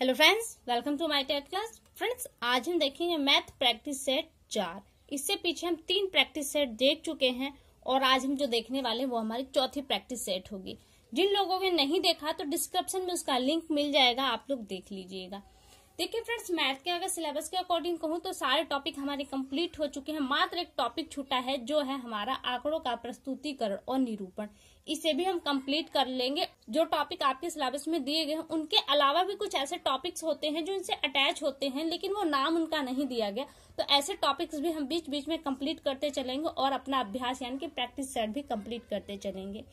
Hello friends welcome to my TET class friends आज हम देखेंगे मैथ प्रैक्टिस सेट चार। इससे पीछे हम तीन प्रैक्टिस सेट देख चुके हैं और आज हम जो देखने वाले वो हमारी चौथी प्रैक्टिस सेट होगी। जिन लोगों ने नहीं देखा तो डिस्क्रिप्शन में उसका लिंक मिल जाएगा, आप लोग देख लीजिएगा। देखिए फ्रेंड्स मैथ के अगर सिलेबस के अकॉर्डिंग कहूँ तो सारे टॉपिक हमारे कंप्लीट हो चुके हैं। मात्र एक टॉपिक छूटा है, जो है हमारा आंकड़ों का प्रस्तुतिकरण और निरूपण। इसे भी हम कंप्लीट कर लेंगे। जो टॉपिक आपके सिलेबस में दिए गए हैं, उनके अलावा भी कुछ ऐसे टॉपिक्स होते हैं जो इनसे अटैच होते हैं, लेकिन वो नाम उनका नहीं दिया गया। तो ऐसे टॉपिक्स भी हम बीच बीच में कंप्लीट करते चलेंगे और अपना अभ्यास यानी कि प्रैक्टिस सेट भी कंप्लीट करते चलेंगे।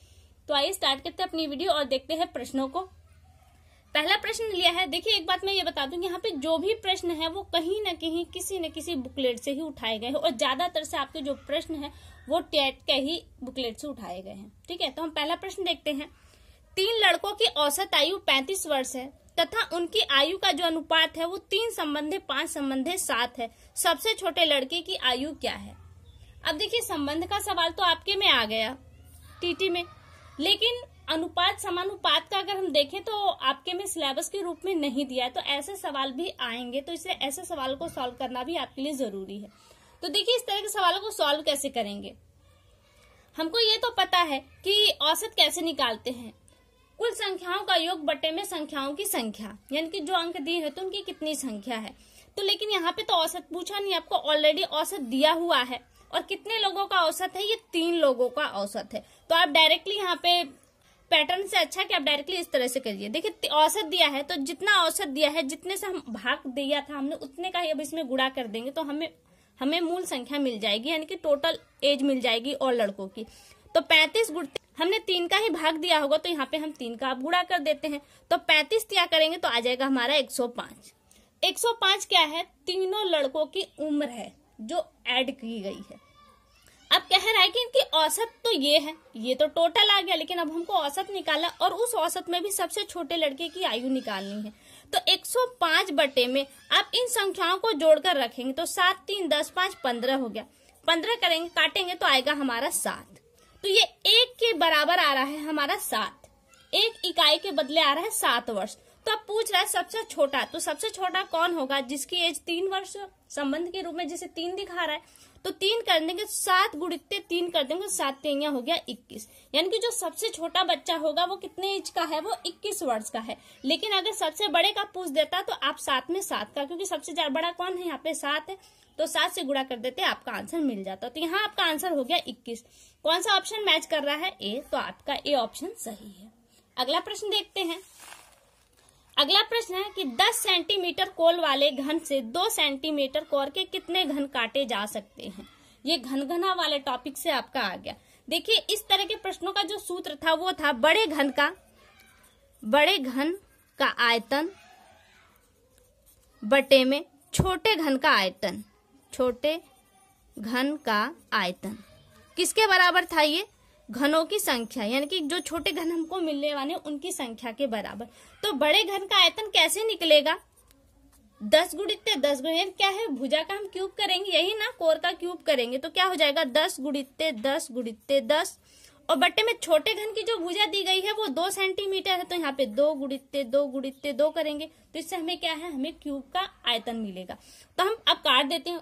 तो आइए स्टार्ट करते हैं अपनी वीडियो और देखते हैं प्रश्नों को। पहला प्रश्न लिया है। देखिए, एक बात मैं ये बता दूँ यहाँ पे जो भी प्रश्न है, वो कहीं ना कहीं किसी न किसी बुकलेट से ही उठाए गए हैं और ज़्यादातर से आपके जो प्रश्न है, वो टेट के ही बुकलेट से उठाए गए हैं। ठीक है तो हम पहला प्रश्न देखते हैं। तीन लड़कों की औसत आयु पैंतीस वर्ष है तथा उनकी आयु का जो अनुपात है, वो तीन संबंधे, पाँच संबंधे, सात है। सबसे छोटे लड़के की आयु क्या है? अब देखिए, संबंध का सवाल तो आपके में आ गया, टीटी में। लेकिन अनुपात, समानुपात का अगर हम देखें तो आपके में सिलेबस के रूप में नहीं दिया है तो ऐसे सवाल भी आएँगे तो इसलिए ऐसे सवाल को सॉल्व करना भी आपके लिए ज़रूरी है। तो देखिए, इस तरह के सवालों को सॉल्व कैसे करेंगे? हमको ये तो पता है कि औसत कैसे निकालते हैं। कुल संख्याओं का योग बटे में संख्याओं की संख्या, यानी कि जो अंक दिए हैं तो उनकी कितनी संख्या है। तो लेकिन यहाँ पे तो औसत पूछा नहीं, आपको ऑलरेडी औसत दिया हुआ है। और कितने लोगों का औसत है? ये तीन लोगों का औसत है। तो आप डायरेक्टली यहाँ पे पैटर्न से अच्छा कि आप डायरेक्टली इस तरह से करिए। देखिए औसत दिया है तो जितना औसत दिया है, जितने से हम भाग दिया था, हमने उतने का ही अब इसमें गुड़ा कर देंगे तो हमें हमें मूल संख्या मिल जाएगी, यानी कि टोटल एज मिल जाएगी और लड़कों की। तो पैंतीस गुड़ते हमने तीन का ही भाग दिया होगा तो यहाँ पे हम तीन का आप गुड़ा कर देते हैं। तो पैंतीस क्या करेंगे तो आ जाएगा हमारा एक सौ पाँच। एक सौ पाँच क्या है? तीनों लड़कों की उम्र है, जो ऐड की गई है। अब कह रहा है कि इनकी औसत तो ये है, ये तो टोटल आ गया, लेकिन अब हमको औसत निकाला और उस औसत में भी सबसे छोटे लड़के की आयु निकालनी है। तो 105 बटे में आप इन संख्याओं को जोड़कर रखेंगे तो सात, तीन, दस, पाँच, पंद्रह हो गया। पंद्रह करेंगे, काटेंगे तो आएगा हमारा सात। तो ये एक के बराबर आ रहा है हमारा सात। एक इकाई के बदले आ रहा है सात वर्ष। तो अब पूछ रहा है सबसे छोटा तो सबसे छोटा कौन होगा, जिसकी एज तीन वर्ष संबंध के रूप में, जिसे तीन दिखा रहा है? तो तीन कर देंगे, सात गुड़ित तीन कर देंगे सात तेइया हो गया इक्कीस। यानी कि जो सबसे छोटा बच्चा होगा, वो कितने एज का है? वो इक्कीस वर्ष का है। लेकिन अगर सबसे बड़े का पूछ देता तो आप सात में सात का, क्योंकि सबसे बड़ा कौन है? यहाँ पे सात है। तो सात से गुड़ा कर देते, आपका आंसर मिल जाता। तो यहाँ आपका आंसर हो गया इक्कीस। कौन सा ऑप्शन मैच कर रहा है? ए तो आपका ए ऑप्शन सही है। अगला प्रश्न देखते हैं। अगला प्रश्न है कि 10 सेंटीमीटर कोल वाले घन से 2 सेंटीमीटर कोर के कितने घन काटे जा सकते हैं? ये घन घना वाले टॉपिक से आपका आ गया। देखिए, इस तरह के प्रश्नों का जो सूत्र था, वो था बड़े घन का, बड़े घन का आयतन बटे में छोटे घन का आयतन, छोटे घन का आयतन। किसके बराबर था ये? घनों की संख्या, यानी कि जो छोटे घन हमको मिलने वाले उनकी संख्या के बराबर। तो बड़े घन का आयतन कैसे निकलेगा? दस गुड़ित दस गुणित क्या है? भुजा का हम क्यूब करेंगे, यही ना? कोर का क्यूब करेंगे तो क्या हो जाएगा? दस गुड़ित दस गुड़ित दस। और बट्टे में छोटे घन की जो भुजा दी गई है, वो दो सेंटीमीटर है तो यहाँ पे दो गुड़ित दो गुड़ित दो करेंगे। तो इससे हमें क्या है? हमें क्यूब का आयतन मिलेगा। तो हम अब काट देते हैं।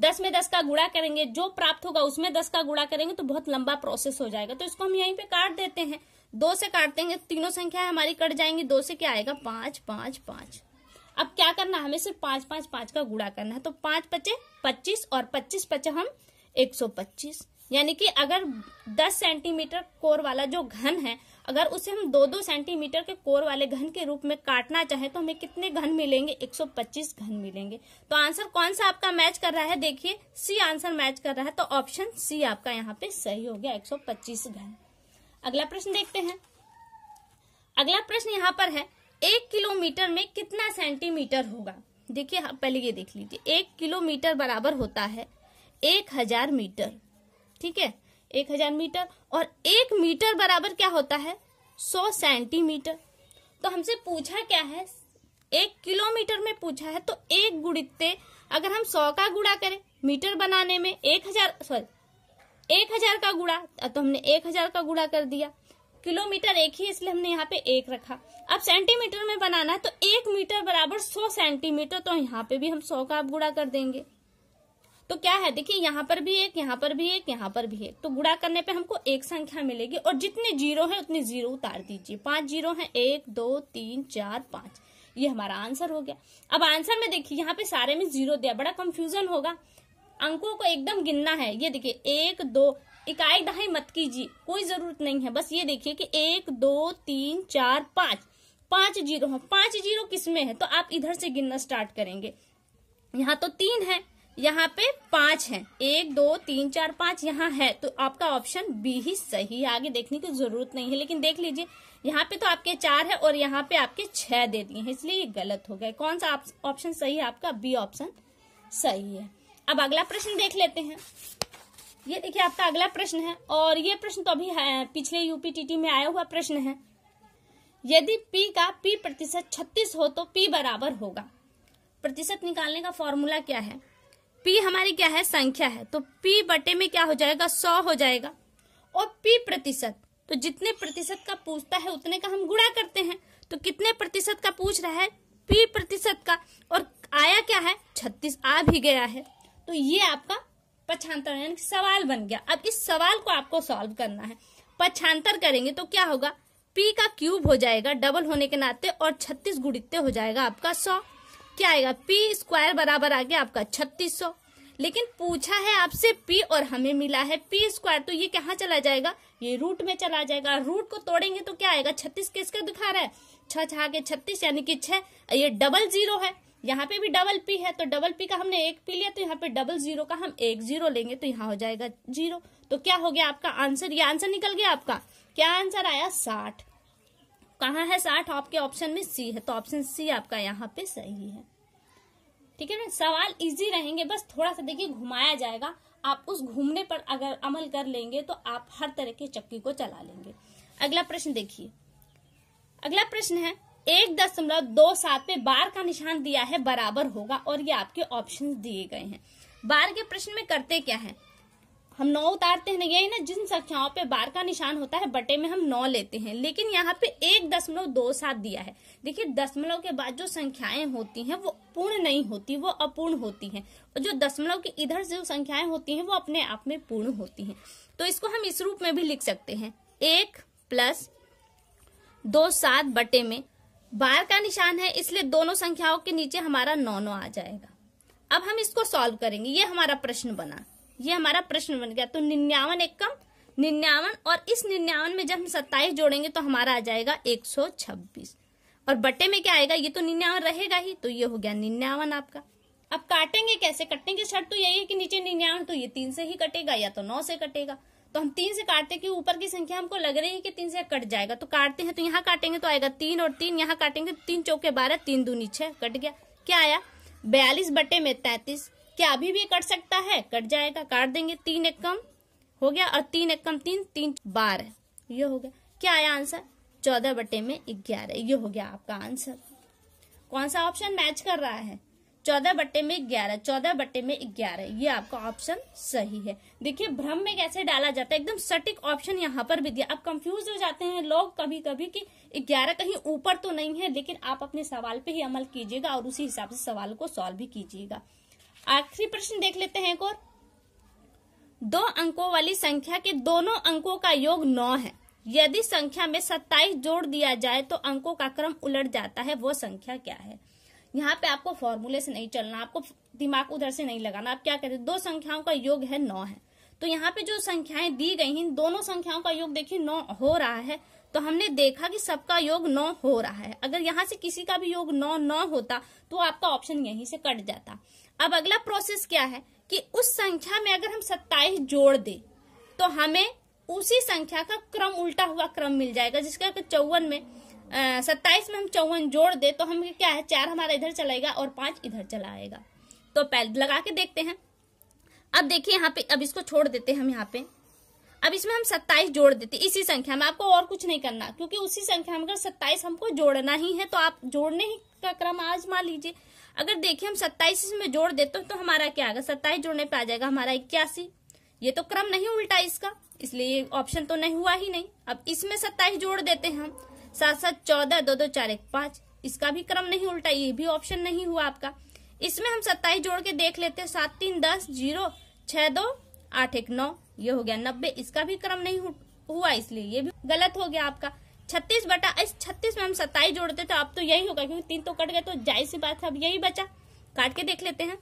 दस में दस का गुड़ा करेंगे, जो प्राप्त होगा उसमें दस का गुड़ा करेंगे तो बहुत लंबा प्रोसेस हो जाएगा। तो इसको हम यहीं पे काट देते हैं। दो से काट देंगे तीनों संख्या हमारी कट जाएँगी, दो से क्या आएगा? पाँच पाँच पाँच। अब क्या करना हमें सिर्फ़ पाँच पाँच पाँच का गुड़ा करना है। तो पाँच पचे पच्चीस और पच्चीस पचे हम एक सौ पच्चीस। यानी कि अगर 10 सेंटीमीटर कोर वाला जो घन है अगर उसे हम दो दो सेंटीमीटर के कोर वाले घन के रूप में काटना चाहे तो हमें कितने घन मिलेंगे? 125 घन मिलेंगे। तो आंसर कौन सा आपका मैच कर रहा है? देखिए, सी आंसर मैच कर रहा है तो ऑप्शन सी आपका यहाँ पे सही हो गया 125 घन। अगला प्रश्न देखते हैं। अगला प्रश्न यहाँ पर है, एक किलोमीटर में कितना सेंटीमीटर होगा? देखिए पहले ये देख लीजिए, एक किलोमीटर बराबर होता है एक हज़ार मीटर, ठीक है? एक हज़ार मीटर और एक मीटर बराबर क्या होता है? सौ सेंटीमीटर। तो हमसे पूछा क्या है? एक किलोमीटर में पूछा है तो एक गुड़िते अगर हम सौ का गुड़ा करें, मीटर बनाने में एक हज़ार सॉरी एक हज़ार का गुड़ा तो हमने एक हज़ार का गुड़ा कर दिया। किलोमीटर एक ही, इसलिए हमने यहाँ पे एक रखा। अब सेंटीमीटर में बनाना है तो एक मीटर बराबर सौ सेंटीमीटर तो यहाँ पे भी हम सौ का गुड़ा कर देंगे। तो क्या है? देखिए, यहाँ पर भी एक, यहाँ पर भी एक, यहाँ पर भी एक। तो गुड़ा करने पे हमको एक संख्या मिलेगी और जितने ज़ीरो है, उतने ज़ीरो उतार दीजिए। पाँच ज़ीरो है, एक, दो, तीन, चार, पाँच। ये हमारा आंसर हो गया। अब आंसर में देखिए, यहाँ पे सारे में ज़ीरो दिया। बड़ा कंफ्यूजन होगा। अंकों को एकदम गिनना है। ये देखिए, एक, दो, इकाई दहाई मत कीजिए। कोई ज़रूरत नहीं है। बस ये देखिए कि एक, दो, तीन, चार, पाँच। पाँच ज़ीरो है। पाँच ज़ीरो किसमें है? तो आप इधर से गिनना स्टार्ट करेंगे। यहाँ तो तीन है। यहाँ पे पाँच है। एक, दो, तीन, चार, पाँच यहाँ है। तो आपका ऑप्शन बी ही सही है। आगे देखने की ज़रूरत नहीं है, लेकिन देख लीजिए, यहाँ पे तो आपके चार है और यहाँ पे आपके छह दे दिए हैं, इसलिए ये गलत हो गया। कौन सा ऑप्शन सही है? आपका बी ऑप्शन सही है। अब अगला प्रश्न देख लेते हैं। ये देखिए, आपका अगला प्रश्न है और ये प्रश्न तो अभी पिछले यूपीटीटी में आया हुआ प्रश्न है। यदि पी का पी प्रतिशत छत्तीस हो तो पी बराबर होगा। प्रतिशत निकालने का फॉर्मूला क्या है? P हमारी क्या है? संख्या है। तो p बटे में क्या हो जाएगा? सौ हो जाएगा। और p प्रतिशत। तो जितने प्रतिशत का पूछता है, उतने का हम गुणा करते हैं। तो कितने प्रतिशत का पूछ रहा है? P प्रतिशत का। और आया क्या है? छत्तीस। आ भी गया है। तो ये आपका पछांतर यानी सवाल बन गया। अब इस सवाल को आपको सॉल्व करना है। पछांतर करेंगे तो क्या होगा? पी का क्यूब हो जाएगा, डबल होने के नाते, और 36 गुणित हो जाएगा आपका 100 क्या आएगा? पी स्क्वायर बराबर आ गया आपका छत्तीस सौ। लेकिन पूछा है आपसे पी और हमें मिला है पी स्क्वायर तो ये कहाँ चला जाएगा? ये रूट में चला जाएगा। रूट को तोड़ेंगे तो क्या आएगा? छत्तीस किसका दिखा रहा है? छह छह के छत्तीस, यानी कि छह। ये डबल ज़ीरो है। यहाँ पे भी डबल पी है तो डबल पी का हमने एक पी लिया तो यहाँ पे डबल ज़ीरो का हम एक ज़ीरो लेंगे तो यहाँ हो जाएगा ज़ीरो तो क्या हो गया आपका आंसर? ये आंसर निकल गया आपका। क्या आंसर आया? साठ। कहाँ है साठ? आपके ऑप्शन में सी है तो ऑप्शन सी आपका यहाँ पे सही है। ठीक है ना? सवाल इजी रहेंगे, बस थोड़ा सा देखिए घुमाया जाएगा। आप उस घूमने पर अगर अमल कर लेंगे तो आप हर तरह के चक्की को चला लेंगे। अगला प्रश्न देखिए। अगला प्रश्न है, एक दशमलव दो सात पे बार का निशान दिया है, बराबर होगा, और ये आपके ऑप्शन दिए गए हैं। बार के प्रश्न में करते क्या है? हम नौ उतारते हैं, यही ना जिन संख्याओं पे बार का निशान होता है, बटे में हम नौ लेते हैं। लेकिन यहाँ पे एक दशमलव दो सात दिया है। देखिए, दशमलव के बाद जो संख्याएँ होती हैं, वो पूर्ण नहीं होती, वो अपूर्ण होती हैं। और जो दशमलव के इधर से जो संख्याएँ होती हैं, वो अपने आप में पूर्ण होती हैं। तो इसको हम इस रूप में भी लिख सकते हैं। एक प्लस दो सात बटे में। बार का निशान है, इसलिए दोनों संख्याओं के नीचे हमारा नौ नौ आ जाएगा। अब हम इसको सॉल्व करेंगे। ये हमारा प्रश्न बना। ये हमारा प्रश्न बन गया। तो निन्यावन एक कम, निन्यावन, और इस निन्यावन में जब हम सत्ताईस जोड़ेंगे तो हमारा आ जाएगा एक सौ छब्बीस। और बटे में क्या आएगा? ये तो निन्यावन रहेगा ही तो ये हो गया निन्यावन आपका। अब काटेंगे कैसे? कटने की शर्त तो यही है कि नीचे निन्यावन तो ये तीन से ही कटेगा या तो नौ से कटेगा। तो हम तीन से काटते कि ऊपर की संख्या हमको लग रही है कि तीन से कट जाएगा। तो काटते हैं तो यहाँ काटेंगे तो आएगा तीन और तीन, यहाँ काटेंगे तो तीन चौके बारह, तीन दूनी छह, कट गया। क्या आया? बयालीस बटे में तैतीस क्या अभी भी कट सकता है? कट जाएगा, काट देंगे तीन एक कम हो गया, और तीन एक कम तीन तीन, बारह। ये हो गया। क्या आया आंसर? चौदह बटे में ग्यारह। ये हो गया आपका आंसर। कौन सा ऑप्शन मैच कर रहा है? चौदह बट्टे में ग्यारह, चौदह बट्टे में ग्यारह। ये आपका ऑप्शन सही है। देखिए, भ्रम में कैसे डाला जाता है? एकदम सटीक ऑप्शन यहाँ पर भी दिया। अब कंफ्यूज हो जाते हैं लोग कभी कभी कि ग्यारह कहीं ऊपर तो नहीं है, लेकिन आप अपने सवाल पे ही अमल कीजिएगा और उसी हिसाब से सवाल को सॉल्व भी कीजिएगा। आखिरी प्रश्न देख लेते हैं एक और। दो अंकों वाली संख्या के दोनों अंकों का योग नौ है। यदि संख्या में सत्ताईस जोड़ दिया जाए तो अंकों का क्रम उलट जाता है। वो संख्या क्या है? यहाँ पे आपको फॉर्मूले से नहीं चलना, आपको दिमाग उधर से नहीं लगाना। आप क्या कहते हैं? दो संख्याओं का योग है, नौ है। तो यहाँ पे जो संख्याएँ दी गई हैं दोनों संख्याओं का योग देखिए, नौ हो रहा है। तो हमने देखा कि सबका योग नौ हो रहा है। अगर यहाँ से किसी का भी योग नौ नौ होता तो आपका ऑप्शन यहीं से कट जाता। अब अगला प्रोसेस क्या है कि उस संख्या में अगर हम सत्ताईस जोड़ दे तो हमें उसी संख्या का क्रम, उल्टा हुआ क्रम मिल जाएगा, जिसका चौवन में सत्ताईस में हम चौवन जोड़ दे तो हमें क्या है, चार हमारा इधर चलाएगा और पाँच इधर चला आएगा तो पहले लगा के देखते हैं। अब देखिए यहाँ पे, अब इसको छोड़ देते हैं हम यहाँ पे। अब इसमें हम सत्ताईस जोड़ देते इसी संख्या में आपको और कुछ नहीं करना। क्योंकि उसी संख्या में अगर सत्ताईस हमको जोड़ना ही है तो आप जोड़ने ही का क्रम आज मान लीजिए। अगर देखिए हम सत्ताईस इसमें जोड़ देते हैं तो हमारा क्या आएगा? सत्ताईस जोड़ने पे आ जाएगा हमारा इक्यासी। ये तो क्रम नहीं उल्टा इसका, इसलिए ऑप्शन तो नहीं हुआ ही नहीं। अब इसमें सत्ताईस जोड़ देते हैं हम। सात सात, चौदह, दो दो, चार, एक, पाँच। इसका भी क्रम नहीं उल्टा, ये भी ऑप्शन नहीं हुआ आपका। इसमें हम सत्ताईस जोड़ के देख लेते हैं। सात, तीन, दस, ज़ीरो, छह, दो, आठ, एक, नौ। ये हो गया, नब्बे, इसका भी क्रम नहीं हुआ इसलिए, ये भी गलत हो गया आपका। छत्तीस बटा, इस छत्तीस में हम सत्ताईस जोड़ते तो अब तो यही होगा, क्योंकि तीन तो कट गए तो जायज़ सी बात है, अब यही बचा। काट के देख लेते हैं।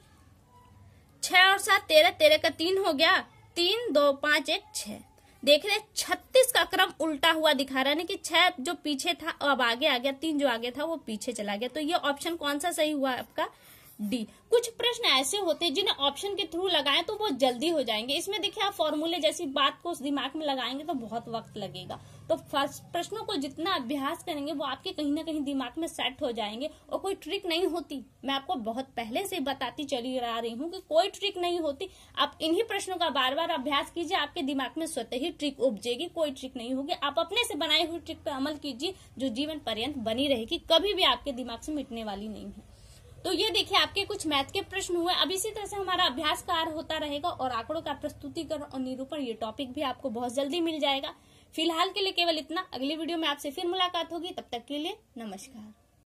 छह और सात, तेरह तेरह का तीन हो गया। तीन, दो, पाँच, एक, छह। देख रहे छत्तीस का क्रम उल्टा हुआ दिखा रहा है कि छह जो पीछे था, अब आगे आ गया, तीन जो आगे था, वो पीछे चला गया। तो ये ऑप्शन कौन सा सही हुआ आपका? डी कुछ प्रश्न ऐसे होते हैं जिन्हें ऑप्शन के थ्रू लगाएँ तो वो जल्दी हो जाएँगे। इसमें देखिए आप फॉर्मूले जैसी बात को उस दिमाग में लगाएँगे तो बहुत वक्त लगेगा। तो फ़र्स्ट प्रश्नों को जितना अभ्यास करेंगे वो आपके कहीं ना कहीं दिमाग में सेट हो जाएँगे और कोई ट्रिक नहीं होती। मैं आपको बहुत पहले से बताती चली आ रही हूँ कि कोई ट्रिक नहीं होती। आप इन्हीं प्रश्नों का बार बार अभ्यास कीजिए, आपके दिमाग में स्वतः ही ट्रिक उपजेगी, कोई ट्रिक नहीं होगी। आप अपने से बनाई हुई ट्रिक पर अमल कीजिए, जो जीवन पर्यंत बनी रहेगी, कभी भी आपके दिमाग से मिटने वाली नहीं है। तो ये देखिए, आपके कुछ मैथ के प्रश्न हुए। अब इसी तरह से हमारा अभ्यास कार्य होता रहेगा और आंकड़ों का प्रस्तुतिकरण और निरूपण, ये टॉपिक भी आपको बहुत जल्दी मिल जाएगा। फ़िलहाल के लिए केवल इतना। अगली वीडियो में आपसे फिर मुलाकात होगी। तब तक के लिए नमस्कार।